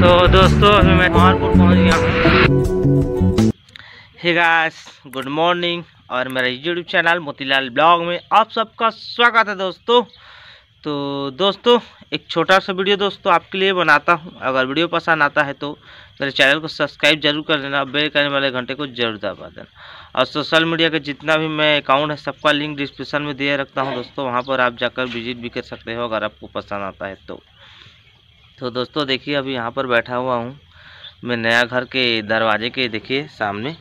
तो दोस्तों, अभी मैं कुमारपुर पहुँच गया हे। गाइस गुड मॉर्निंग और मेरा यूट्यूब चैनल मोतीलाल ब्लॉग में आप सबका स्वागत है दोस्तों। तो दोस्तों, एक छोटा सा वीडियो दोस्तों आपके लिए बनाता हूँ। अगर वीडियो पसंद आता है तो मेरे चैनल को सब्सक्राइब ज़रूर कर देना बेल करने वाले घंटे को ज़रूर दबा देना। और सोशल मीडिया का जितना भी मैं अकाउंट है, सबका लिंक डिस्क्रिप्शन में दिए रखता हूँ दोस्तों। वहाँ पर आप जाकर विज़िट भी कर सकते हो अगर आपको पसंद आता है तो। तो दोस्तों देखिए, अभी यहाँ पर बैठा हुआ हूँ। मैं नया घर के दरवाजे के देखिए, सामने।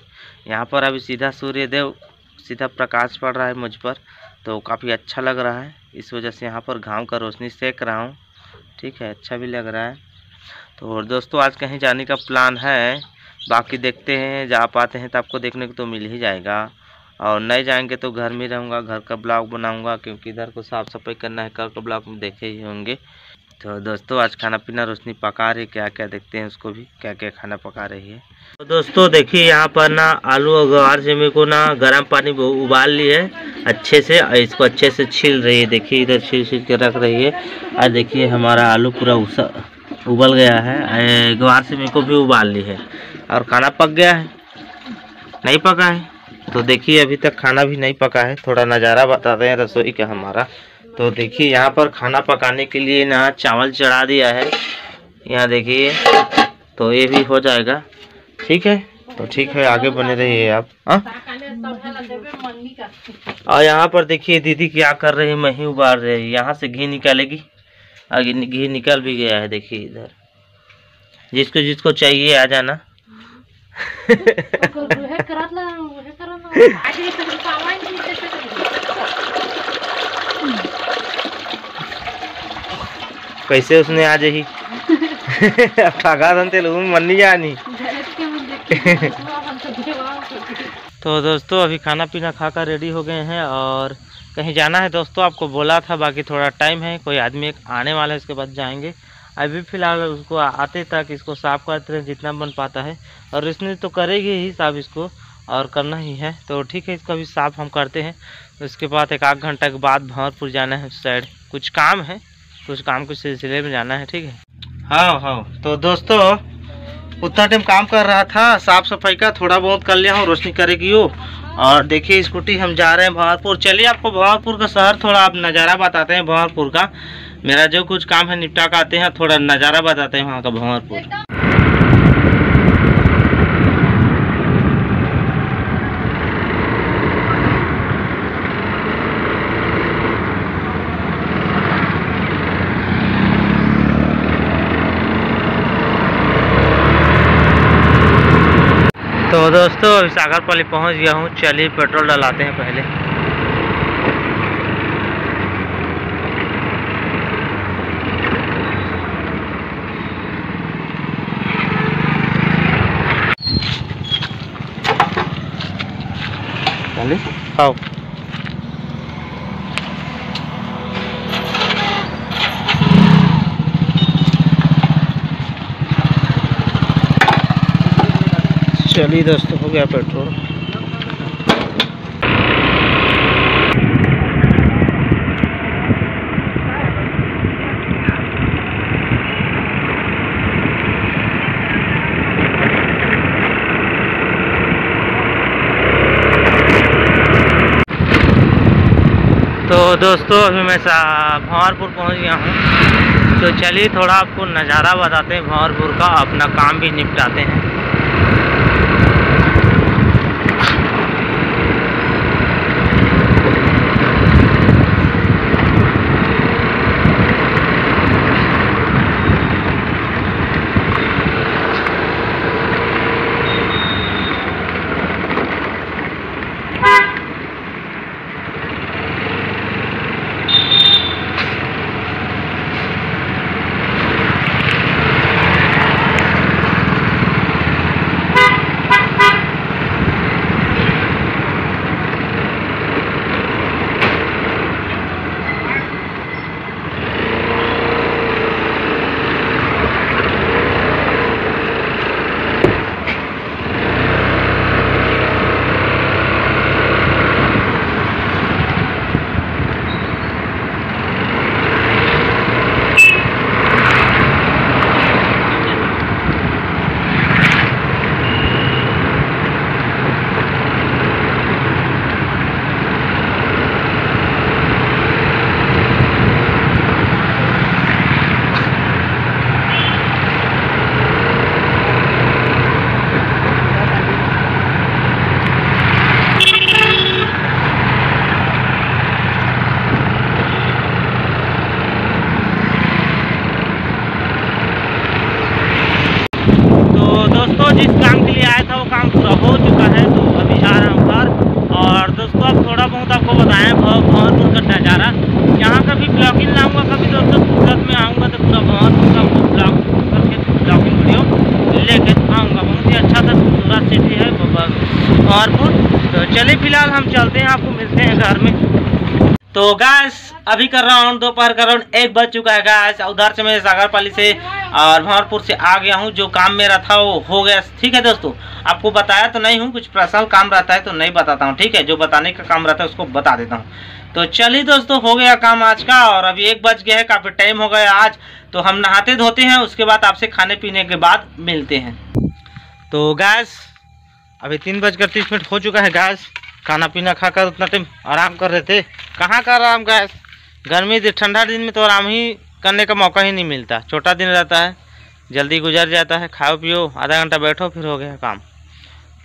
यहाँ पर अभी सीधा सूर्यदेव, सीधा प्रकाश पड़ रहा है मुझ पर। तो काफ़ी अच्छा लग रहा है। इस वजह से यहाँ पर घाम का रोशनी सेक रहा हूँ। ठीक है अच्छा भी लग रहा है। तो और दोस्तों, आज कहीं जाने का प्लान है। बाकी देखते हैं, जा पाते हैं तो आपको देखने को तो मिल ही जाएगा। और नहीं जाएँगे तो घर में रहूँगा, घर का ब्लॉग बनाऊँगा, क्योंकि इधर को साफ़ सफ़ाई करना है कल का ब्लॉग देखे ही होंगे। तो दोस्तों, आज खाना पीना रोशनी पका रही क्या क्या देखते हैं उसको भी क्या क्या खाना पका रही है। तो दोस्तों, देखिए, यहाँ पर ना आलू और गवार मेरे को ना गर्म पानी उबाल ली है। अच्छे से, और इसको अच्छे से छील रही है। देखिए, इधर छील छील के रख रही है। और देखिए, हमारा आलू पूरा उबल गया है। गवार मेरे को भी उबाल ली है। और खाना पक गया है। नहीं पका है। तो देखिए, अभी तक खाना भी नहीं पका है। थोड़ा नज़ारा बताते हैं रसोई का हमारा। तो देखिए यहाँ पर खाना पकाने के लिए ना चावल चढ़ा दिया है। यहाँ देखिए तो ये भी हो जाएगा। ठीक है? तो ठीक है आगे बने रहिए आप। हाँ? और यहाँ पर देखिए दीदी क्या कर रही है मही उबार रही है। यहाँ से घी निकालेगी। आगे घी निकल भी गया है देखिए इधर। जिसको जिसको चाहिए आ जाना। कैसे उसने आ जाही ठगा धनते लोग मन नहीं। जानी तो दोस्तों अभी खाना पीना खाकर रेडी हो गए हैं और कहीं जाना है दोस्तों आपको बोला था बाकी थोड़ा टाइम है कोई आदमी एक आने वाला है उसके बाद जाएँगे। अभी फ़िलहाल उसको आते तक इसको साफ़ करते हैं जितना बन पाता है। और इसने तो करेगी ही साफ़ इसको और करना ही है। तो ठीक है इसको अभी साफ़ हम करते हैं। उसके बाद एक आध घंटा के बाद भंवरपुर जाना है उस साइड कुछ काम है कुछ काम के सिलसिले में जाना है, ठीक है? हाँ हाँ। तो दोस्तों, उतना टाइम काम कर रहा था, साफ़ सफ़ाई का थोड़ा बहुत कर लिया हूँ, रोशनी करेगी वो। और देखिए, स्कूटी हम जा रहे हैं भवानपुर चलिए, आपको भवानपुर का शहर थोड़ा आप नज़ारा बताते हैं भवानपुर का। मेरा जो कुछ काम है, निपटा कर आते हैं थोड़ा नज़ारा बताते हैं वहाँ का भंवरपुर तो दोस्तों अभी पाली पहुँच गया हूँ। चलिए पेट्रोल डलाते हैं पहले। चलिए आओ। चलिए दोस्तों हो गया पेट्रोल। तो दोस्तों, अभी मैं भंवरपुर पहुँच गया हूँ। तो चलिए थोड़ा आपको नज़ारा बताते हैं भंवरपुर का, अपना काम भी निपटाते हैं। यहाँ का भी ब्लॉगिंग लाऊँगा, कभी तो दोस्तों सूरत में आऊँगा तो पूरा बहुत आपको ब्लॉग करके ब्लॉगिंग वीडियो लेके आऊँगा। बहुत ही अच्छा सा सूरत सिटी है बहारपुर तो चलिए फ़िलहाल हम चलते हैं, आपको मिलते हैं घर में। तो गैस अभी कर रहा हूँ दोपहर का राउंड एक बज चुका है गैस उधर से मैं सागरपाली से और भंवरपुर से आ गया हूँ, जो काम मेरा था वो हो गया। ठीक है दोस्तों, आपको बताया तो नहीं हूँ, कुछ पर्सनल काम रहता है तो नहीं बताता हूँ। ठीक है, जो बताने का काम रहता है उसको बता देता हूँ। तो चलिए दोस्तों, हो गया काम आज का और अभी एक बज गया है, काफ़ी टाइम हो गया आज। तो हम नहाते धोते हैं, उसके बाद आपसे खाने पीने के बाद मिलते हैं। तो गैस अभी तीन बजकर तीस मिनट हो चुका है गैस खाना पीना खाकर उतना टाइम आराम कर रहे थे। कहाँ का आराम गैस गर्मी ठंडा दिन में तो आराम ही करने का मौका ही नहीं मिलता। छोटा दिन रहता है, जल्दी गुजर जाता है, खाओ पियो, आधा घंटा बैठो, फिर हो गया काम।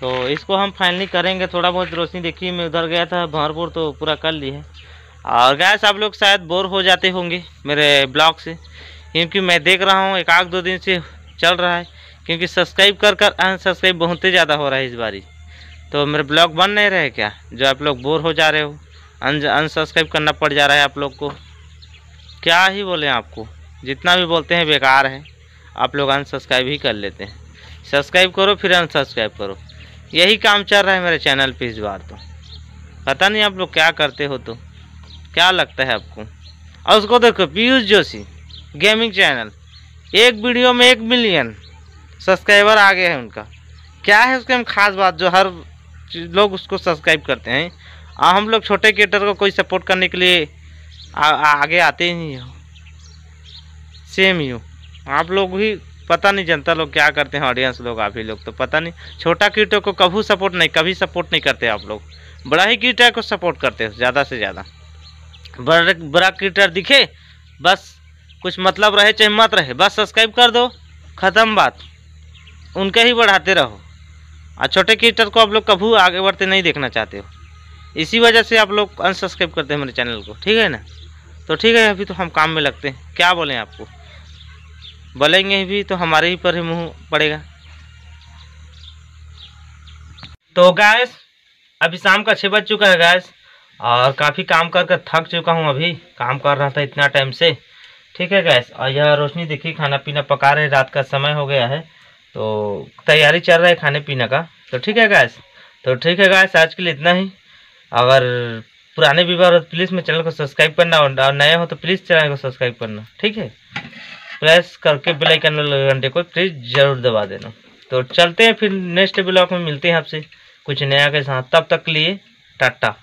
तो इसको हम फाइनली करेंगे, थोड़ा बहुत रोशनी देखिए, मैं उधर गया था भरपूर तो पूरा कर ली है। और गैस आप लोग शायद बोर हो जाते होंगे मेरे ब्लॉग से, क्योंकि मैं देख रहा हूँ, एक आध दो दिन से चल रहा है, क्योंकि सब्सक्राइब कर कर अनसब्सक्राइब बहुत ही ज़्यादा हो रहा है इस बारी। तो मेरे ब्लॉग बन नहीं रहे क्या? जो आप लोग बोर हो जा रहे हो अनसब्सक्राइब करना पड़ जा रहा है आप लोग को। क्या ही बोलें आपको, जितना भी बोलते हैं बेकार है, आप लोग अनसब्सक्राइब ही कर लेते हैं। सब्सक्राइब करो, फिर अनसब्सक्राइब करो। यही काम चल रहा है मेरे चैनल पे इस बार तो। पता नहीं आप लोग क्या करते हो तो। क्या लगता है आपको? और उसको देखो पीयूष जोशी गेमिंग चैनल एक वीडियो में एक मिलियन सब्सक्राइबर आ गए हैं उनका। क्या है उसके हम खास बात जो हर लोग उसको सब्सक्राइब करते हैं? और हम लोग छोटे क्रिएटर को कोई सपोर्ट करने के लिए आ, आ, आगे आते ही नहीं हो। सेम हो आप लोग भी पता नहीं जनता लोग क्या करते हैं ऑडियंस लोग, आप ही लोग तो पता नहीं। छोटा क्रिएटर को कभी सपोर्ट नहीं, कभी सपोर्ट नहीं करते आप लोग। बड़ा ही क्रिएटर को सपोर्ट करते हो, ज़्यादा से ज़्यादा। बड़ा बड़ा क्रिएटर दिखे, बस, कुछ मतलब रहे, चाहे मत रहे, बस सब्सक्राइब कर दो, ख़त्म बात। उनके ही बढ़ाते रहो। और छोटे क्रिएटर को आप लोग कभी आगे बढ़ते नहीं देखना चाहते हो। इसी वजह से आप लोग अनसब्सक्राइब करते हैं मेरे चैनल को, ठीक है ना? तो ठीक है, अभी तो हम काम में लगते हैं। क्या बोलें आपको? बोलेंगे भी तो हमारे ही पर ही मुँह पड़ेगा। तो गैस अभी शाम का छः बज चुका है गैस और काफ़ी काम कर कर थक चुका हूँ अभी। काम कर रहा था इतना टाइम से। ठीक है गैस और यह रोशनी देखिए, खाना पीना पका रहे, रात का समय हो गया है। तो तैयारी चल रहा है खाने पीने का। तो ठीक है गैस तो ठीक है गैस आज के लिए इतना ही। अगर पुराने विवाह तो प्लीज़ मेरे चैनल को सब्सक्राइब करना, और नए हो तो प्लीज़ चैनल को सब्सक्राइब करना। ठीक है? प्रेस करके बेल आइकन वाले घंटे को प्लीज़ ज़रूर दबा देना। तो चलते हैं फिर नेक्स्ट ब्लॉग में मिलते हैं आपसे कुछ नया के साथ। तब तक के लिए टाटा।